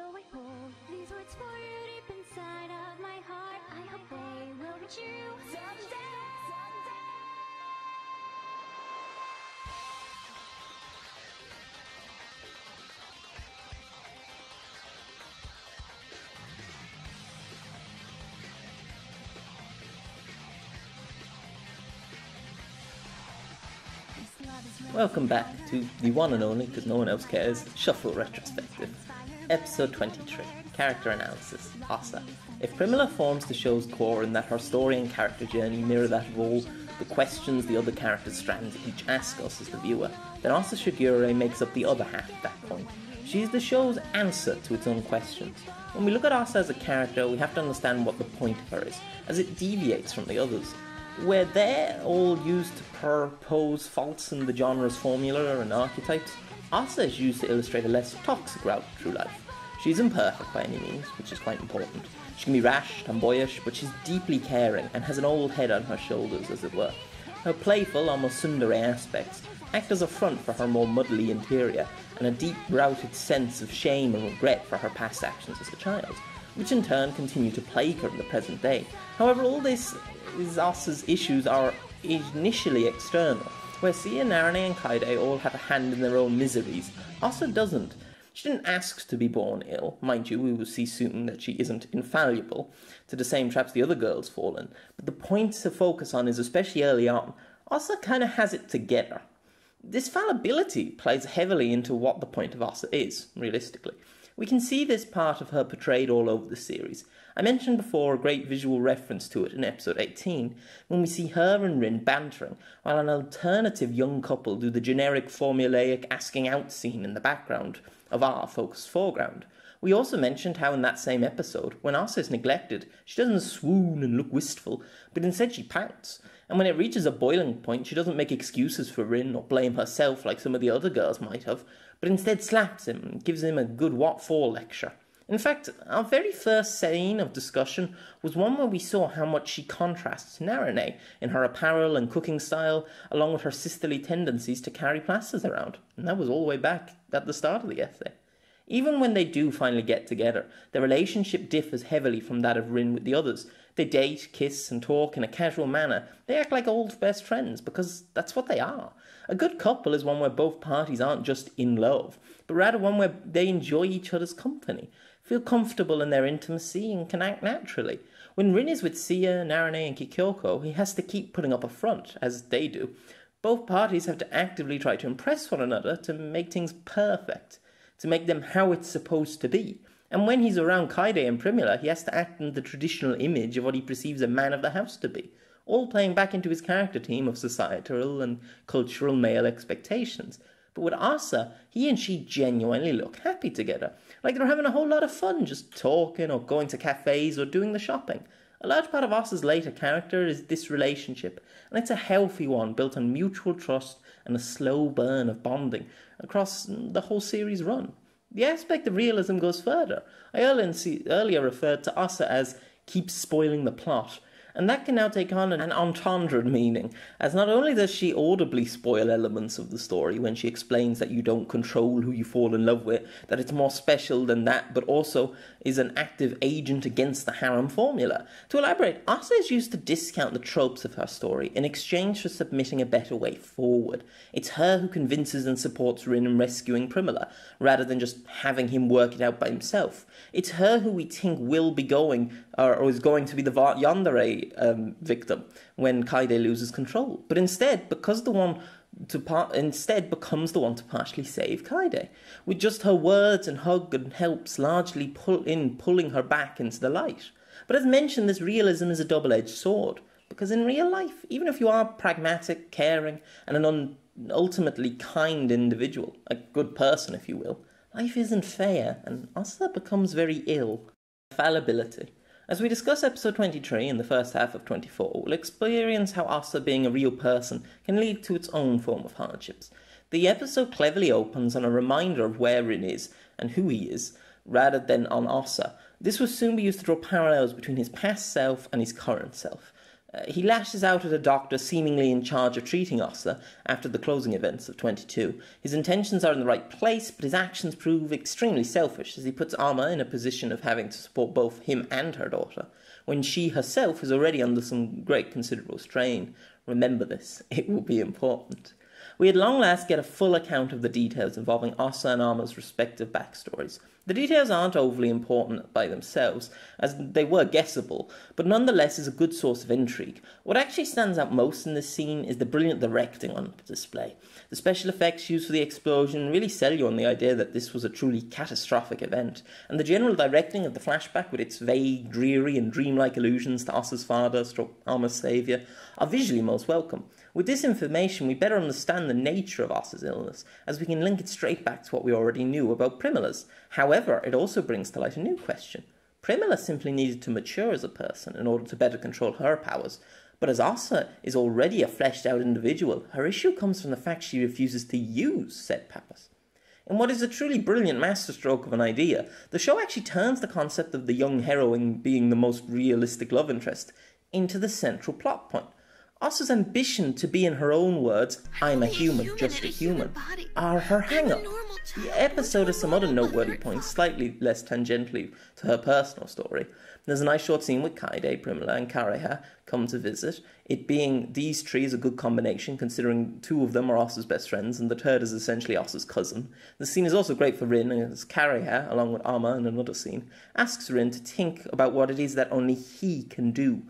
Though I hold these words for you deep inside of my heart, I hope they will reach you someday. Welcome back to the one and only, because no one else cares, Shuffle Retrospective. Episode 23 Character Analysis Asa. If Primula forms the show's core in that her story and character journey mirror that of all the questions the other character strands each ask us as the viewer, then Asa Shigure makes up the other half of that coin. She is the show's answer to its own questions. When we look at Asa as a character, we have to understand what the point of her is, as it deviates from the others. Where they're all used to propose faults in the genre's formula and archetypes, Asa is used to illustrate a less toxic route through life. She's imperfect by any means, which is quite important. She can be rash, tomboyish, but she's deeply caring and has an old head on her shoulders, as it were. Her playful, almost tsundere aspects act as a front for her more muddly interior and a deep-rooted sense of shame and regret for her past actions as a child, which in turn continue to plague her in the present day. However, all this is Asa's issues are initially external, where Sia, Narane, and Kaede all have a hand in their own miseries. Asa doesn't. She didn't ask to be born ill. Mind you, we will see soon that she isn't infallible to the same traps the other girls fall in. But the point to focus on is, especially early on, Asa kind of has it together. This fallibility plays heavily into what the point of Asa is, realistically. We can see this part of her portrayed all over the series. I mentioned before a great visual reference to it in episode 18, when we see her and Rin bantering, while an alternative young couple do the generic formulaic asking out scene in the background of our focused foreground. We also mentioned how in that same episode, when Asa is neglected, she doesn't swoon and look wistful, but instead she pouts. And when it reaches a boiling point, she doesn't make excuses for Rin or blame herself like some of the other girls might have, but instead slaps him and gives him a good what for lecture. In fact, our very first scene of discussion was one where we saw how much she contrasts Narane in her apparel and cooking style, along with her sisterly tendencies to carry plasters around. And that was all the way back at the start of the essay. Even when they do finally get together, their relationship differs heavily from that of Rin with the others. They date, kiss, and talk in a casual manner. They act like old best friends because that's what they are. A good couple is one where both parties aren't just in love, but rather one where they enjoy each other's company, feel comfortable in their intimacy, and can act naturally. When Rin is with Sia, Narane, and Kikyoko, he has to keep putting up a front, as they do. Both parties have to actively try to impress one another to make things perfect, to make them how it's supposed to be. And when he's around Kaede and Primula, he has to act in the traditional image of what he perceives a man of the house to be, all playing back into his character team of societal and cultural male expectations. But with Asa, he and she genuinely look happy together, like they're having a whole lot of fun just talking or going to cafes or doing the shopping. A large part of Asa's later character is this relationship, and it's a healthy one built on mutual trust and a slow burn of bonding across mm, the whole series run. The aspect of realism goes further. I earlier referred to Asa as keeps spoiling the plot, and that can now take on an entendre meaning, as not only does she audibly spoil elements of the story when she explains that you don't control who you fall in love with, that it's more special than that, but also is an active agent against the harem formula. To elaborate, Asa is used to discount the tropes of her story in exchange for submitting a better way forward. It's her who convinces and supports Rin in rescuing Primula, rather than just having him work it out by himself. It's her who we think will be going, or, or is going to be the yandere um, victim when Kaede loses control. But instead, because the one to par- instead becomes the one to partially save Kaede, with just her words and hug and helps largely pull in pulling her back into the light. But as mentioned, this realism is a double-edged sword because in real life, even if you are pragmatic, caring, and an un- ultimately kind individual, a good person, if you will, life isn't fair, and Asa becomes very ill. Fallibility. As we discuss episode 23 in the first half of 24, we'll experience how Asa being a real person can lead to its own form of hardships. The episode cleverly opens on a reminder of where Rin is and who he is, rather than on Asa. This will soon be used to draw parallels between his past self and his current self. Uh, he lashes out at a doctor seemingly in charge of treating Asa after the closing events of 22. His intentions are in the right place, but his actions prove extremely selfish as he puts Amma in a position of having to support both him and her daughter, when she herself is already under some great considerable strain. Remember this, it will be important. We at long last get a full account of the details involving Asa and Amma's respective backstories. The details aren't overly important by themselves, as they were guessable, but nonetheless is a good source of intrigue. What actually stands out most in this scene is the brilliant directing on display. The special effects used for the explosion really sell you on the idea that this was a truly catastrophic event, and the general directing of the flashback with its vague, dreary, and dreamlike allusions to Asa's father, Amma's saviour, are visually most welcome. With this information, we better understand the nature of Asa's illness, as we can link it straight back to what we already knew about Primula's. However, it also brings to light a new question. Primula simply needed to mature as a person in order to better control her powers, but as Asa is already a fleshed out individual, her issue comes from the fact she refuses to use said powers. In what is a truly brilliant masterstroke of an idea, the show actually turns the concept of the young heroine being the most realistic love interest into the central plot point. Asa's ambition to be, in her own words, I'm a human, human just a human, human are her hang up. The episode has some other noteworthy points, slightly less tangentially to her personal story. There's a nice short scene with Kaede, Primula, and Kareha come to visit. It being these three is a good combination, considering two of them are Asa's best friends, and the third is essentially Asa's cousin. The scene is also great for Rin, as Kareha, along with Amma in another scene, asks Rin to think about what it is that only he can do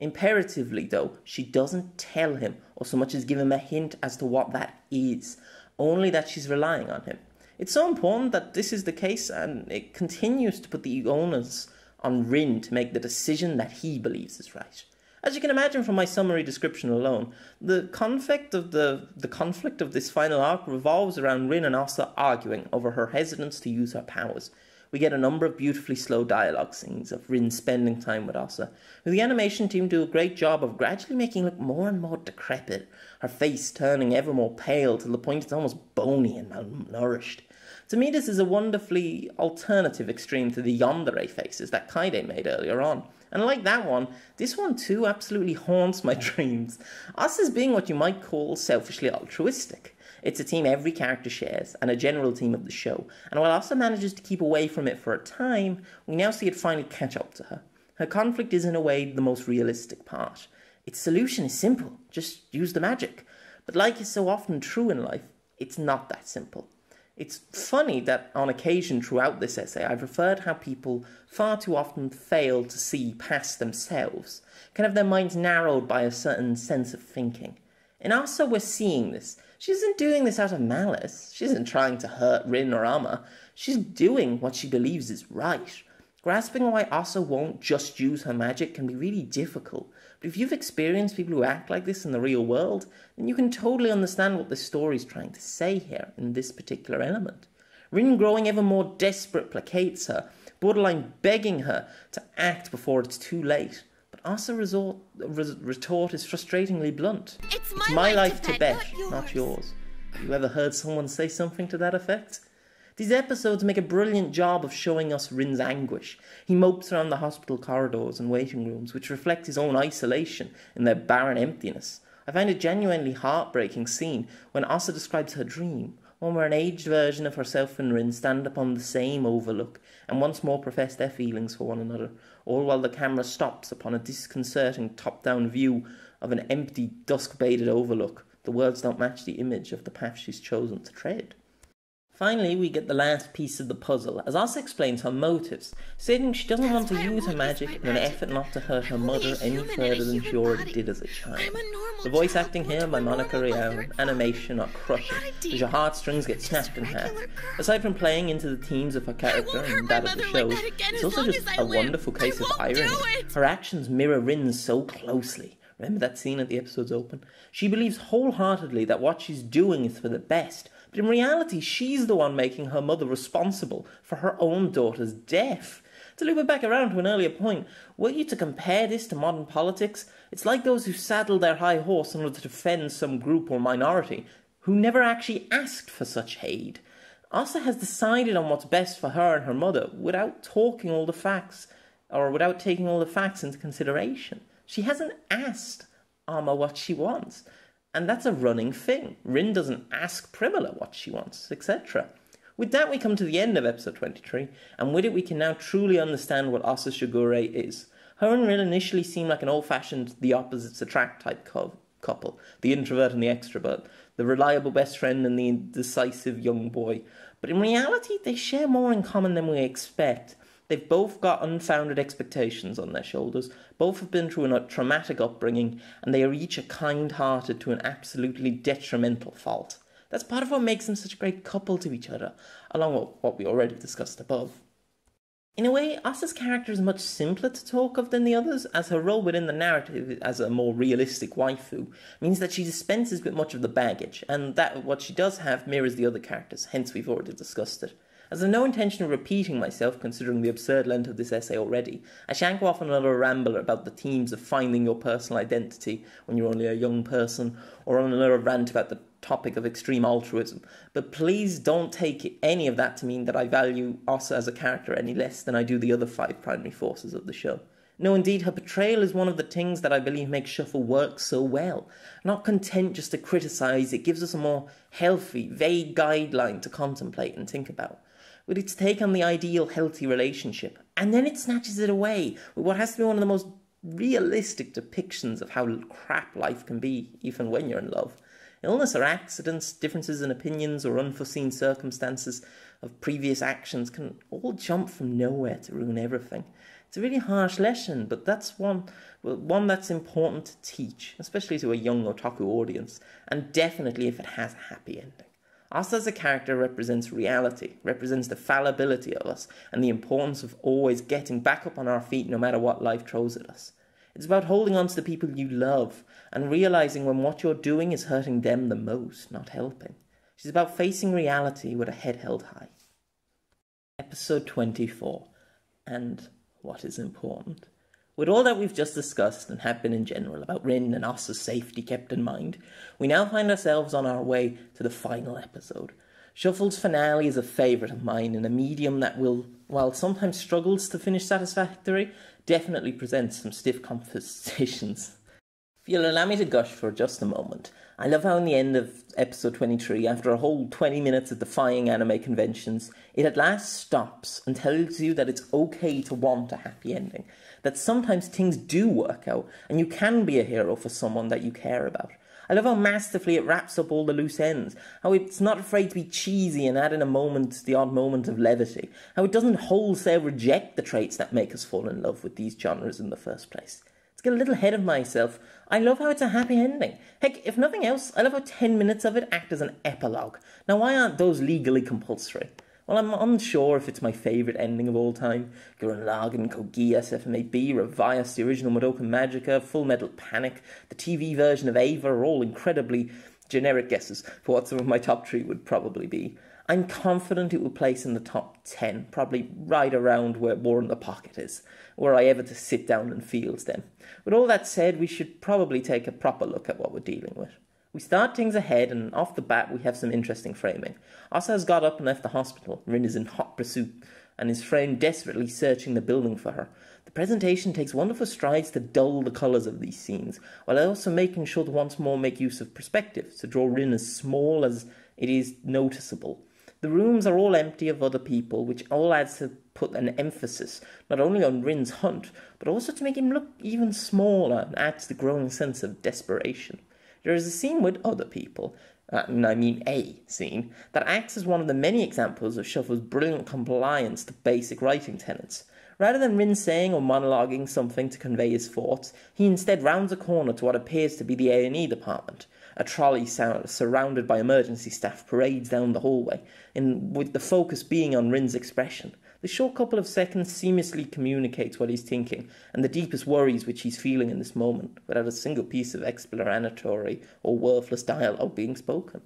Imperatively, though, she doesn't tell him or so much as give him a hint as to what that is, only that she's relying on him. It's so important that this is the case, and it continues to put the onus on Rin to make the decision that he believes is right. As you can imagine from my summary description alone, the conflict of the the conflict of this final arc revolves around Rin and Asa arguing over her hesitance to use her powers. We get a number of beautifully slow dialogue scenes of Rin spending time with Asa, who the animation team do a great job of gradually making look more and more decrepit, her face turning ever more pale to the point it's almost bony and malnourished. To me, this is a wonderfully alternative extreme to the yandere faces that Kaede made earlier on. And like that one, this one too absolutely haunts my dreams. Us as being what you might call selfishly altruistic. It's a team every character shares, and a general team of the show, and while Asa manages to keep away from it for a time, we now see it finally catch up to her. Her conflict is in a way the most realistic part. Its solution is simple, just use the magic. But like is so often true in life, it's not that simple. It's funny that on occasion throughout this essay I've referred how people far too often fail to see past themselves, can have their minds narrowed by a certain sense of thinking. In Asa we're seeing this, she isn't doing this out of malice. She isn't trying to hurt Rin or Amma. She's doing what she believes is right. Grasping why Asa won't just use her magic can be really difficult, but if you've experienced people who act like this in the real world, then you can totally understand what the story is trying to say here in this particular element. Rin growing ever more desperate placates her, borderline begging her to act before it's too late. Asa resort, res, retort is frustratingly blunt. It's my, it's my life, to bet, not yours. not yours. Have you ever heard someone say something to that effect? These episodes make a brilliant job of showing us Rin's anguish. He mopes around the hospital corridors and waiting rooms, which reflect his own isolation in their barren emptiness. I find a genuinely heartbreaking scene when Asa describes her dream, one where an aged version of herself and Rin stand upon the same overlook and once more profess their feelings for one another, all while the camera stops upon a disconcerting top down view of an empty, dusk baited overlook. The words don't match the image of the path she's chosen to tread. Finally, we get the last piece of the puzzle as Asa explains her motives, stating she doesn't want to use her magic in an effort not to hurt her mother any further than she already did as a child. The voice acting here by Monica Rial, animation are crushing, as your heartstrings get snapped in half. Aside from playing into the themes of her character and that of the show, it's also just a wonderful case of irony. Her actions mirror Rin's so closely. Remember that scene at the episode's open? She believes wholeheartedly that what she's doing is for the best, but in reality, she's the one making her mother responsible for her own daughter's death. To loop it back around to an earlier point, were you to compare this to modern politics, it's like those who saddle their high horse in order to defend some group or minority, who never actually asked for such aid. Asa has decided on what's best for her and her mother without talking all the facts, or without taking all the facts into consideration. She hasn't asked Amma what she wants. And that's a running thing. Rin doesn't ask Primula what she wants, etc. With that, we come to the end of episode 23, and with it, we can now truly understand what Asa Shigure is. Her and Rin initially seem like an old fashioned, the opposites attract type couple the introvert and the extrovert, the reliable best friend and the indecisive young boy. But in reality, they share more in common than we expect. They've both got unfounded expectations on their shoulders, both have been through a traumatic upbringing, and they are each a kind hearted to an absolutely detrimental fault. That's part of what makes them such a great couple to each other, along with what we already discussed above. In a way, Asa's character is much simpler to talk of than the others, as her role within the narrative as a more realistic waifu means that she dispenses with much of the baggage, and that what she does have mirrors the other characters, hence we've already discussed it. As I've no intention of repeating myself, considering the absurd length of this essay already, I shan't go off on another ramble about the themes of finding your personal identity when you're only a young person, or on another rant about the topic of extreme altruism. But please don't take any of that to mean that I value Asa as a character any less than I do the other five primary forces of the show. No, indeed, her portrayal is one of the things that I believe makes Shuffle work so well. Not content just to criticise, it gives us a more healthy, vague guideline to contemplate and think about with its take on the ideal healthy relationship, and then it snatches it away with what has to be one of the most realistic depictions of how crap life can be, even when you're in love. Illness or accidents, differences in opinions, or unforeseen circumstances of previous actions can all jump from nowhere to ruin everything. It's a really harsh lesson, but that's one one that's important to teach, especially to a young otaku audience, and definitely if it has a happy ending. Asa as a character represents reality, represents the fallibility of us, and the importance of always getting back up on our feet no matter what life throws at us. It's about holding on to the people you love and realizing when what you're doing is hurting them the most, not helping. She's about facing reality with a head held high. Episode 24 and what is important. With all that we've just discussed and have been in general about Rin and Asa's safety kept in mind, we now find ourselves on our way to the final episode. Shuffle's finale is a favourite of mine and a medium that will, while sometimes struggles to finish satisfactory, definitely presents some stiff conversations. If you'll allow me to gush for just a moment, I love how in the end of episode 23, after a whole 20 minutes of defying anime conventions, it at last stops and tells you that it's okay to want a happy ending, that sometimes things do work out and you can be a hero for someone that you care about. I love how masterfully it wraps up all the loose ends, how it's not afraid to be cheesy and add in a moment, the odd moment of levity, how it doesn't wholesale reject the traits that make us fall in love with these genres in the first place. Let's get a little ahead of myself. I love how it's a happy ending. Heck, if nothing else, I love how 10 minutes of it act as an epilogue. Now, why aren't those legally compulsory? Well, I'm unsure if it's my favourite ending of all time. Gurren Lagann, Code Geass, FMAB, Revice, the original Madoka Magica, Full Metal Panic, the TV version of Eva are all incredibly generic guesses for what some of my top three would probably be. I'm confident it will place in the top 10, probably right around where War in the Pocket is, were I ever to sit down and field them. With all that said, we should probably take a proper look at what we're dealing with. We start things ahead, and off the bat, we have some interesting framing. Asa has got up and left the hospital. Rin is in hot pursuit, and his friend desperately searching the building for her. The presentation takes wonderful strides to dull the colours of these scenes, while also making sure to once more make use of perspective, to draw Rin as small as it is noticeable. The rooms are all empty of other people, which all adds to put an emphasis not only on Rin's hunt, but also to make him look even smaller and adds the growing sense of desperation. There is a scene with other people, uh, and I mean a scene, that acts as one of the many examples of Shuffle's brilliant compliance to basic writing tenets. Rather than Rin saying or monologuing something to convey his thoughts, he instead rounds a corner to what appears to be the A&E department. A trolley surrounded by emergency staff parades down the hallway, in, with the focus being on Rin's expression. The short couple of seconds seamlessly communicates what he's thinking and the deepest worries which he's feeling in this moment, without a single piece of explanatory or worthless dialogue being spoken.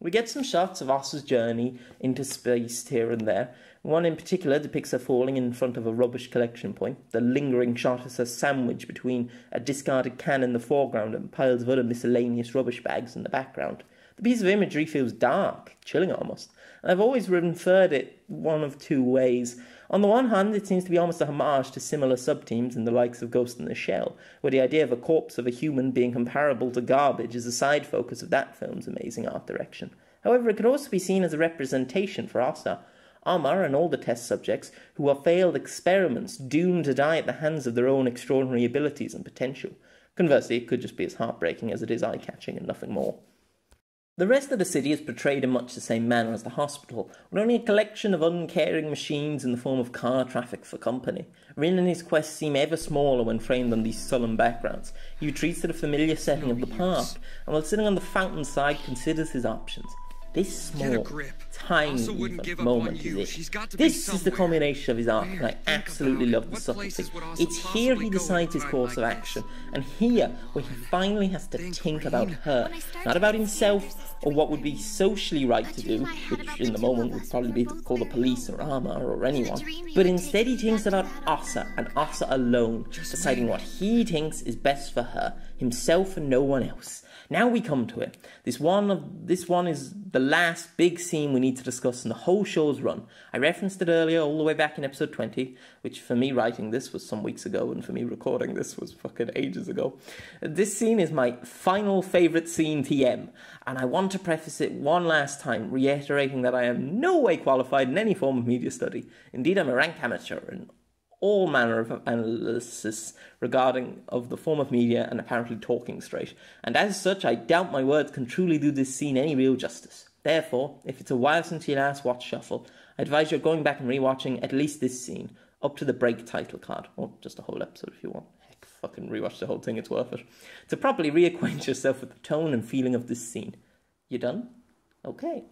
We get some shots of Asa's journey into space here and there. One in particular depicts her falling in front of a rubbish collection point. The lingering shot is her sandwiched between a discarded can in the foreground and piles of other miscellaneous rubbish bags in the background. The piece of imagery feels dark, chilling almost, I've always inferred it one of two ways. On the one hand, it seems to be almost a homage to similar subteams in the likes of Ghost in the Shell, where the idea of a corpse of a human being comparable to garbage is a side focus of that film's amazing art direction. However, it could also be seen as a representation for Asa, Amma and all the test subjects who are failed experiments doomed to die at the hands of their own extraordinary abilities and potential. Conversely, it could just be as heartbreaking as it is eye catching and nothing more. The rest of the city is portrayed in much the same manner as the hospital, with only a collection of uncaring machines in the form of car traffic for company. Rin and his quest seem ever smaller when framed on these sullen backgrounds. He retreats to the familiar setting of the park, and while sitting on the fountain side, considers his options. This small, tiny moment is it. This. Is the culmination of his arc, and I absolutely love the subtlety. It's here he decides his course of action, and here where he finally has to think about her, not about himself or what would be socially right to do, which in the moment would probably be to call the police or Amma or anyone, but instead he thinks about Asa and Asa alone, deciding what he thinks is best for her, himself and no one else. Now we come to it. This one of this one is the last big scene we need to discuss in the whole show's run. I referenced it earlier, all the way back in episode 20, which for me writing this was some weeks ago, and for me recording this was fucking ages ago. This scene is my final favourite scene TM, and I want to preface it one last time, reiterating that I am no way qualified in any form of media study. Indeed, I'm a rank amateur and all manner of analysis regarding of the form of media and apparently talking straight, and as such I doubt my words can truly do this scene any real justice. Therefore, if it's a while since you last watched Shuffle, I advise you going back and rewatching at least this scene, up to the break title card, or just a whole episode if you want. Heck, fucking rewatch the whole thing, it's worth it. To properly reacquaint yourself with the tone and feeling of this scene. You done? Okay.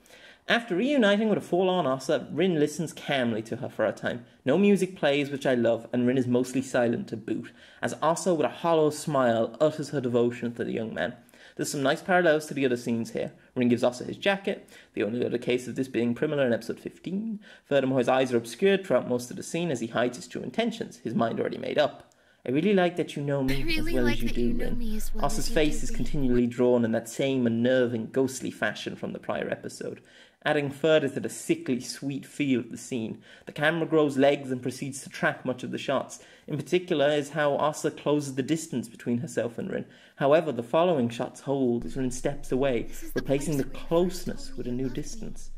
After reuniting with a forlorn Asa, Rin listens calmly to her for a time. No music plays, which I love, and Rin is mostly silent to boot, as Asa, with a hollow smile, utters her devotion to the young man. There's some nice parallels to the other scenes here. Rin gives Asa his jacket, the only other case of this being Primula in episode 15. Furthermore, his eyes are obscured throughout most of the scene as he hides his true intentions, his mind already made up. I really like that you know me really as well like as you do, Rin. Well Asa's face is continually drawn in that same unnerving, ghostly fashion from the prior episode adding further to the sickly sweet feel of the scene. The camera grows legs and proceeds to track much of the shots. In particular is how Asa closes the distance between herself and Rin. However, the following shots hold as Rin steps away, replacing the closeness with a new distance.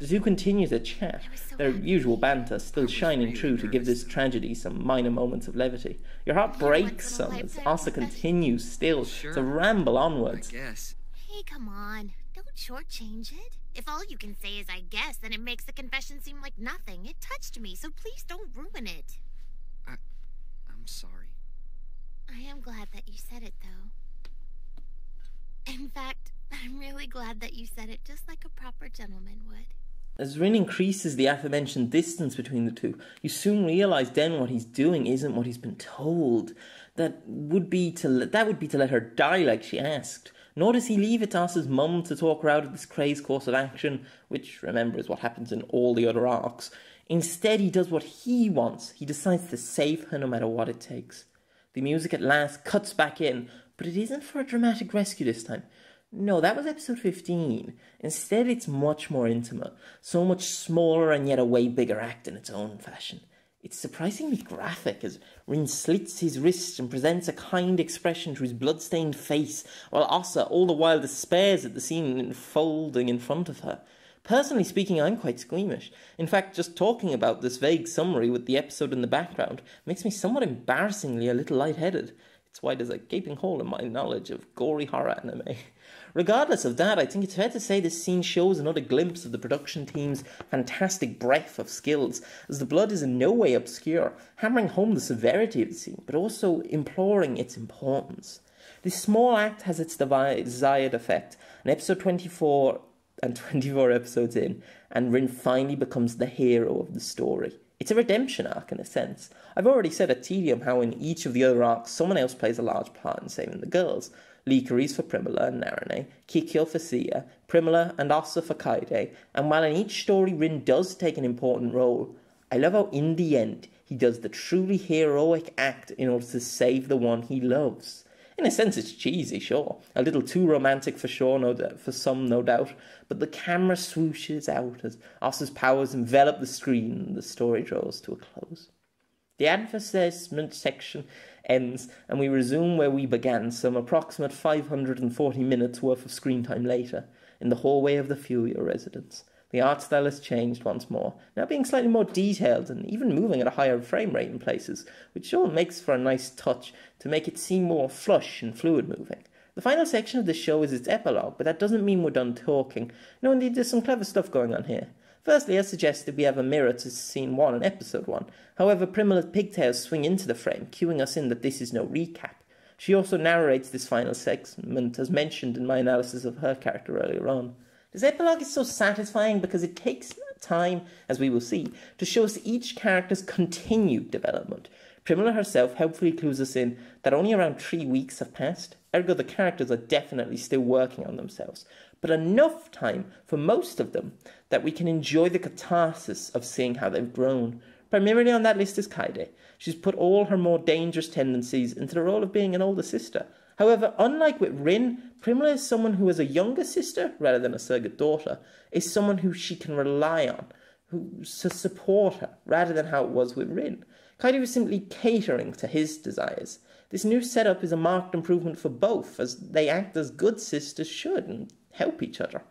The two continue to chat, their usual banter still shining true to give this tragedy some minor moments of levity. Your heart breaks some as Asa continues still to ramble onwards. Hey, come on. Don't shortchange it. If all you can say is I guess, then it makes the confession seem like nothing. It touched me, so please don't ruin it. I... I'm sorry. I am glad that you said it, though. In fact, I'm really glad that you said it just like a proper gentleman would. As Rin increases the aforementioned distance between the two, you soon realize then what he's doing isn't what he's been told. That would be to that would be to let her die like she asked. Nor does he leave it to Asa's mum to talk her out of this crazed course of action, which, remember, is what happens in all the other arcs. Instead, he does what he wants. He decides to save her no matter what it takes. The music at last cuts back in, but it isn't for a dramatic rescue this time. No, that was episode 15. Instead, it's much more intimate, so much smaller and yet a way bigger act in its own fashion. It's surprisingly graphic as Rin slits his wrist and presents a kind expression to his blood-stained face, while Asa all the while despairs at the scene unfolding in front of her. Personally speaking, I'm quite squeamish. In fact, just talking about this vague summary with the episode in the background makes me somewhat embarrassingly a little light-headed. It's why there's a gaping hole in my knowledge of gory horror anime. Regardless of that, I think it's fair to say this scene shows another glimpse of the production team's fantastic breadth of skills, as the blood is in no way obscure, hammering home the severity of the scene, but also imploring its importance. This small act has its desired effect, and episode 24 and 24 episodes in, and Rin finally becomes the hero of the story. It's a redemption arc in a sense. I've already said at Tedium how in each of the other arcs someone else plays a large part in saving the girls, Lycoris for Primula and Narune, Kikyo for Sia, Primula and Asa for Kaede, and while in each story Rin does take an important role, I love how in the end he does the truly heroic act in order to save the one he loves. In a sense, it's cheesy, sure. A little too romantic for sure, no doubt, for some, no doubt. But the camera swooshes out as Asa's powers envelop the screen and the story draws to a close. The advertisement section ends, and we resume where we began, some approximate 540 minutes worth of screen time later, in the hallway of the Fuyou residence. The art style has changed once more, now being slightly more detailed and even moving at a higher frame rate in places, which sure makes for a nice touch to make it seem more flush and fluid moving. The final section of the show is its epilogue, but that doesn't mean we're done talking. No, indeed, there's some clever stuff going on here. Firstly, as suggested, we have a mirror to scene 1 and episode 1. However, Primula's pigtails swing into the frame, cueing us in that this is no recap. She also narrates this final segment, as mentioned in my analysis of her character earlier on. This epilogue is so satisfying because it takes time, as we will see, to show us each character's continued development. Primula herself helpfully clues us in that only around three weeks have passed, ergo the characters are definitely still working on themselves, but enough time for most of them that we can enjoy the catharsis of seeing how they've grown. Primarily on that list is Kaede. She's put all her more dangerous tendencies into the role of being an older sister, However, unlike with Rin, Primula is someone who is a younger sister rather than a surrogate daughter, is someone who she can rely on, who to support her, rather than how it was with Rin. Kaede was simply catering to his desires. This new setup is a marked improvement for both, as they act as good sisters should and help each other.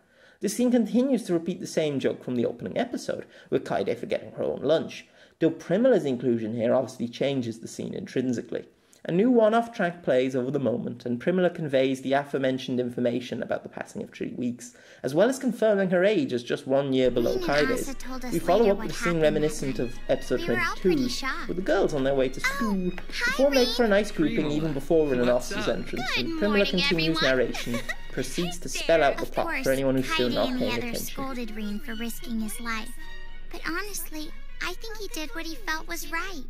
The scene continues to repeat the same joke from the opening episode, with Kaede forgetting her own lunch, though Primula's inclusion here obviously changes the scene intrinsically. A new one off track plays over the moment, and Primula conveys the aforementioned information about the passing of three weeks, as well as confirming her age as just one year below Kaede's. We follow up with a scene reminiscent of episode we 22, with the girls on their way to oh, school, oh, before make for a nice grouping even before Rin and Asa's entrance, Good and Primula continues everyone. narration, proceeds to spell out the plot for anyone who's still not paying attention. scolded Rin for risking his life, but honestly, I think he did what he felt was right.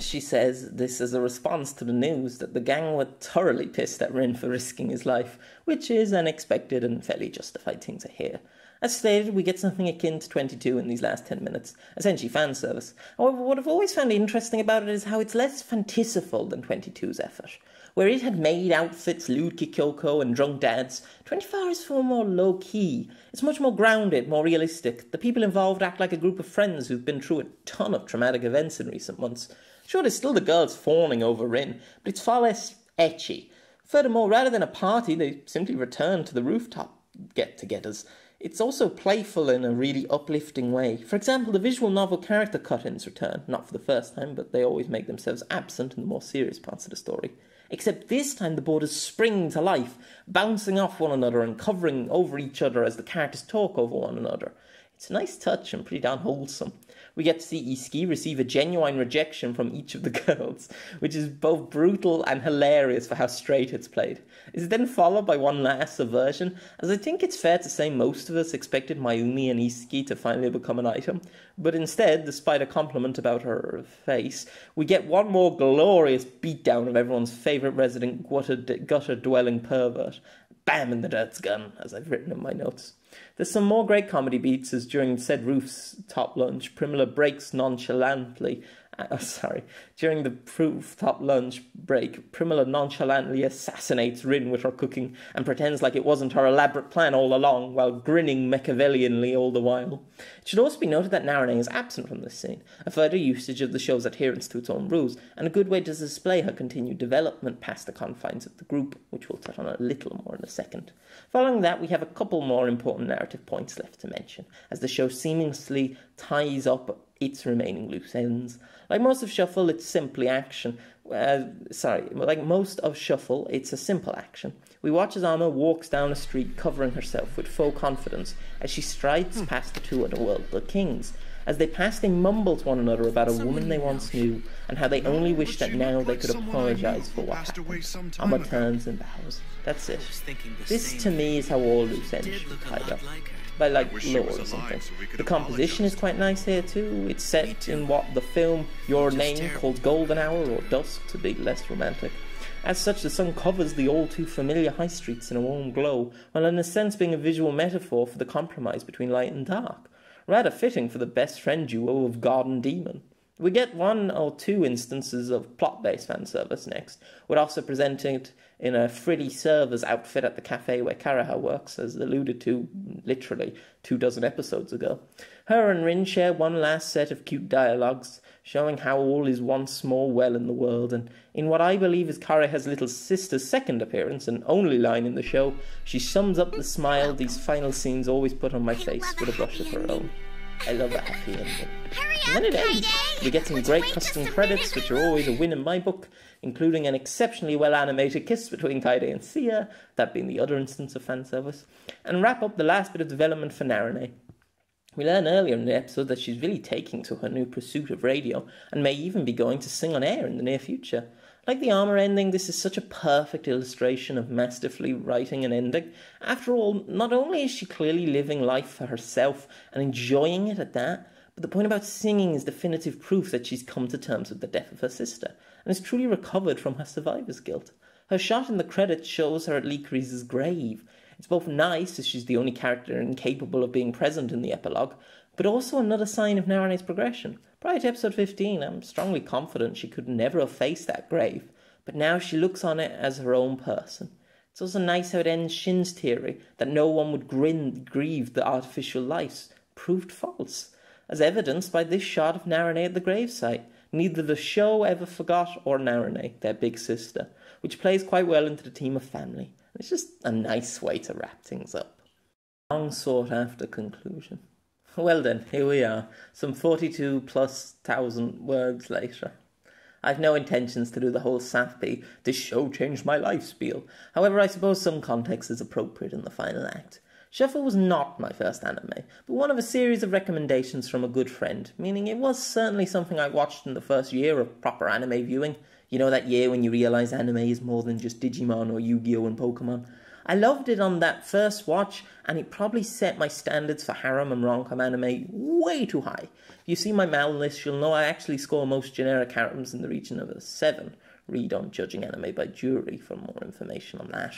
She says this as a response to the news that the gang were thoroughly pissed at Rin for risking his life, which is an expected and fairly justified thing to hear. As stated, we get something akin to 22 in these last 10 minutes, essentially fan service. However, what I've always found interesting about it is how it's less fantastical than 22's effort. Where it had made outfits, lewd Kyoko, and drunk dads, 24 is far more low key. It's much more grounded, more realistic. The people involved act like a group of friends who've been through a ton of traumatic events in recent months. Sure, there's still the girls fawning over Rin, but it's far less ecchi. Furthermore, rather than a party, they simply return to the rooftop get togethers. It's also playful in a really uplifting way. For example, the visual novel character cut ins return, not for the first time, but they always make themselves absent in the more serious parts of the story. Except this time the borders spring to life, bouncing off one another and covering over each other as the characters talk over one another. It's a nice touch and pretty darn wholesome we get to see Itsuki receive a genuine rejection from each of the girls, which is both brutal and hilarious for how straight it's played. It's then followed by one last subversion, as I think it's fair to say most of us expected Mayumi and Itsuki to finally become an item, but instead, despite a compliment about her face, we get one more glorious beatdown of everyone's favourite resident gutter dwelling pervert. Bam in the dirt's gun, as I've written in my notes. There's some more great comedy beats as during said Roof's top lunch, Primula breaks nonchalantly uh, sorry, during the rooftop lunch break, Primula nonchalantly assassinates Rin with her cooking and pretends like it wasn't her elaborate plan all along, while grinning Machiavellianly all the while. It should also be noted that narrating is absent from this scene, a further usage of the show's adherence to its own rules, and a good way to display her continued development past the confines of the group, which we'll touch on a little more in a second. Following that, we have a couple more important narrative points left to mention, as the show seamlessly ties up its remaining loose ends. Like most of Shuffle, it's simply action. Uh, sorry, like most of Shuffle, it's a simple action. We watch as Amma walks down a street covering herself with faux confidence as she strides hmm. past the two otherworldly kings. As they pass, they mumble to one another about a woman they once knew and how they only wish that now they could apologize for what happened. Amma turns and bows. That's it. This to me is how all loose ends should be tied up by like lore or something. So the composition is quite nice here too. It's set in what the film Your Name called Golden Hour or Dusk to be less romantic. As such, the sun covers the all too familiar high streets in a warm glow, while in a sense being a visual metaphor for the compromise between light and dark. Rather fitting for the best friend duo of god and demon. We get one or two instances of plot based fan service next, with also presented in a frilly server's outfit at the cafe where Kareha works, as alluded to literally two dozen episodes ago. Her and Rin share one last set of cute dialogues, showing how all is once more well in the world, and in what I believe is Kareha's little sister's second appearance and only line in the show, she sums up the smile these final scenes always put on my face with a brush of her own. I love a happy ending. And then it ends. We get some great custom credits, which are always a win in my book, including an exceptionally well animated kiss between Kaede and Sia, that being the other instance of fan service, and wrap up the last bit of development for Narune. We learn earlier in the episode that she's really taking to her new pursuit of radio and may even be going to sing on air in the near future. Like the armor ending, this is such a perfect illustration of masterfully writing an ending. After all, not only is she clearly living life for herself and enjoying it at that, but the point about singing is definitive proof that she's come to terms with the death of her sister and has truly recovered from her survivor's guilt. Her shot in the credits shows her at Lee Lycoris's grave. It's both nice, as she's the only character incapable of being present in the epilogue, but also another sign of Narune's progression. Prior to episode 15, I'm strongly confident she could never have faced that grave, but now she looks on it as her own person. It's also nice how it ends Shin's theory that no one would grin, grieve the artificial lives proved false, as evidenced by this shot of Narune at the gravesite. Neither the show ever forgot or Narune, their big sister, which plays quite well into the theme of family. It's just a nice way to wrap things up. Long sought after conclusion. Well then, here we are, some 42 plus thousand words later. I've no intentions to do the whole sappy, this show changed my life spiel. However, I suppose some context is appropriate in the final act. Shuffle was not my first anime, but one of a series of recommendations from a good friend, meaning it was certainly something I watched in the first year of proper anime viewing. You know, that year when you realise anime is more than just Digimon or Yu Gi Oh! and Pokemon. I loved it on that first watch, and it probably set my standards for harem and rom-com anime way too high. If you see my mal list, you'll know I actually score most generic harems in the region of a 7. Read on Judging Anime by Jury for more information on that.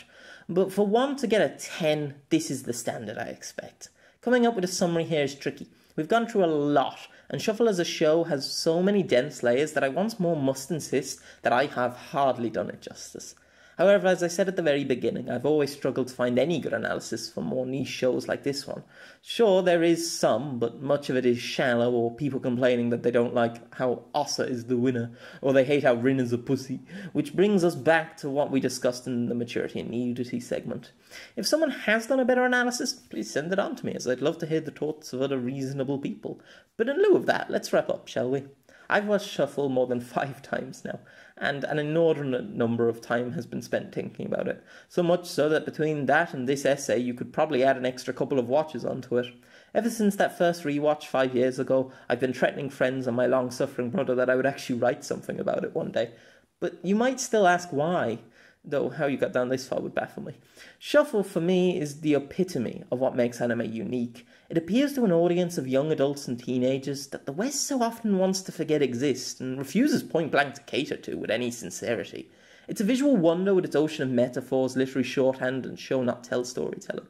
But for one to get a 10, this is the standard I expect. Coming up with a summary here is tricky. We've gone through a lot, and Shuffle as a show has so many dense layers that I once more must insist that I have hardly done it justice. However, as I said at the very beginning, I've always struggled to find any good analysis for more niche shows like this one. Sure, there is some, but much of it is shallow or people complaining that they don't like how Asa is the winner, or they hate how Rin is a pussy, which brings us back to what we discussed in the maturity and nudity segment. If someone has done a better analysis, please send it on to me, as I'd love to hear the thoughts of other reasonable people. But in lieu of that, let's wrap up, shall we? I've watched Shuffle more than five times now, and an inordinate number of time has been spent thinking about it. So much so that between that and this essay, you could probably add an extra couple of watches onto it. Ever since that first rewatch five years ago, I've been threatening friends and my long suffering brother that I would actually write something about it one day. But you might still ask why though how you got down this far would baffle me. Shuffle for me is the epitome of what makes anime unique. It appeals to an audience of young adults and teenagers that the West so often wants to forget exist and refuses point blank to cater to with any sincerity. It's a visual wonder with its ocean of metaphors, literary shorthand, and show not tell storytelling.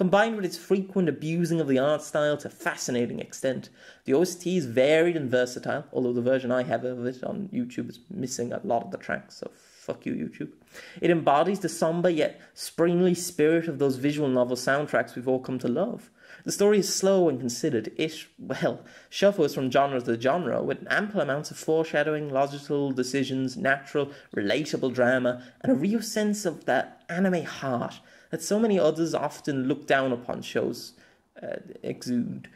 Combined with its frequent abusing of the art style to fascinating extent, the OST is varied and versatile, although the version I have of it on YouTube is missing a lot of the tracks, so fuck you, YouTube. It embodies the somber yet springly spirit of those visual novel soundtracks we've all come to love. The story is slow and considered. It, well, shuffles from genre to genre with ample amounts of foreshadowing, logical decisions, natural, relatable drama, and a real sense of that anime heart that so many others often look down upon shows uh, exude.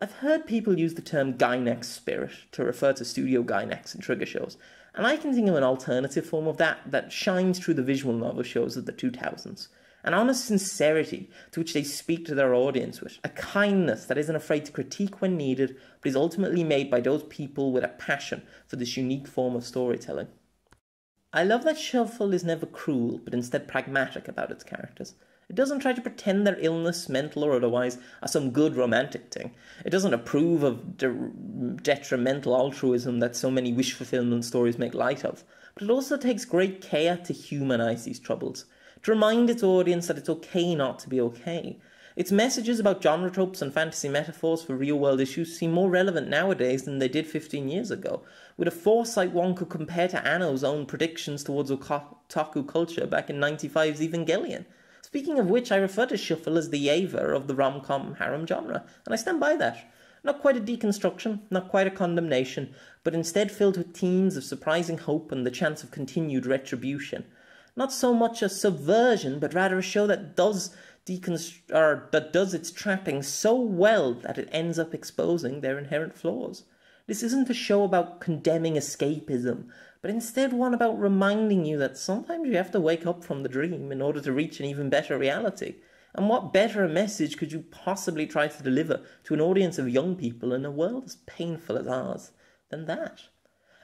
I've heard people use the term Gainax spirit to refer to Studio Gainax and trigger shows, and I can think of an alternative form of that that shines through the visual novel shows of the 2000s. An honest sincerity to which they speak to their audience with, a kindness that isn't afraid to critique when needed, but is ultimately made by those people with a passion for this unique form of storytelling. I love that Shuffle is never cruel, but instead pragmatic about its characters. It doesn't try to pretend their illness, mental or otherwise, are some good romantic thing. It doesn't approve of de- detrimental altruism that so many wish fulfillment stories make light of. But it also takes great care to humanize these troubles, to remind its audience that it's okay not to be okay. Its messages about genre tropes and fantasy metaphors for real world issues seem more relevant nowadays than they did 15 years ago, with a foresight one could compare to Anno's own predictions towards otaku culture back in 95's Evangelion. Speaking of which, I refer to Shuffle as the Eva of the rom com harem genre, and I stand by that. Not quite a deconstruction, not quite a condemnation, but instead filled with themes of surprising hope and the chance of continued retribution. Not so much a subversion, but rather a show that does deconstru- or that does its trapping so well that it ends up exposing their inherent flaws. This isn't a show about condemning escapism, but instead one about reminding you that sometimes you have to wake up from the dream in order to reach an even better reality. And what better message could you possibly try to deliver to an audience of young people in a world as painful as ours than that?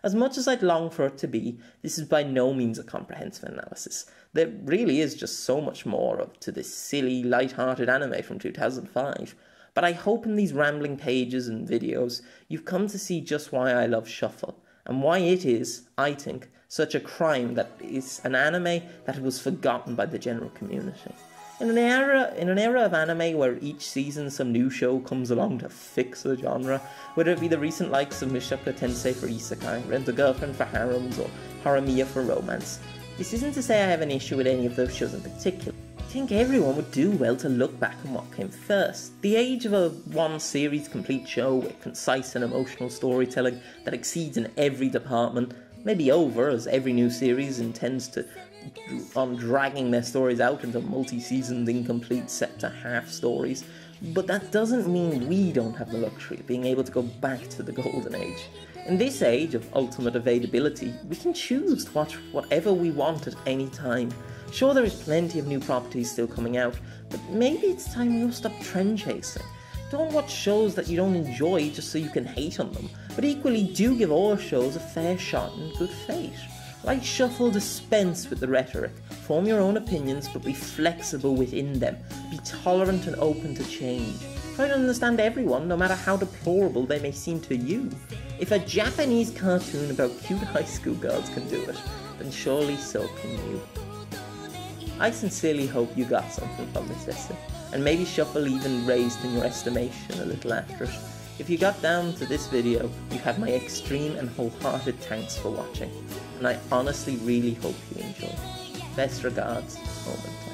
As much as I'd long for it to be, this is by no means a comprehensive analysis. There really is just so much more to this silly, light-hearted anime from 2005. But I hope in these rambling pages and videos you've come to see just why I love Shuffle, and why it is, I think, such a crime that it's an anime that was forgotten by the general community. In an era in an era of anime where each season some new show comes along to fix the genre, whether it be the recent likes of Mushoku Tensei for Isekai, Rent a Girlfriend for Harems, or Horimiya for Romance, this isn't to say I have an issue with any of those shows in particular. I think everyone would do well to look back on what came first. The age of a one series complete show with concise and emotional storytelling that exceeds in every department may be over as every new series intends to on dragging their stories out into multi-seasoned incomplete set to half stories. But that doesn't mean we don't have the luxury of being able to go back to the golden age. In this age of ultimate availability we can choose to watch whatever we want at any time. Sure there is plenty of new properties still coming out but maybe it's time you'll stop trend chasing. Don't watch shows that you don't enjoy just so you can hate on them but equally do give all shows a fair shot and good faith like Shuffle, dispense with the rhetoric. Form your own opinions, but be flexible within them. Be tolerant and open to change. Try to understand everyone, no matter how deplorable they may seem to you. If a Japanese cartoon about cute high school girls can do it, then surely so can you. I sincerely hope you got something from this essay, and maybe Shuffle even raised in your estimation a little after it. If you got down to this video, you have my extreme and wholehearted thanks for watching, and I honestly really hope you enjoy. Best regards, Momentie.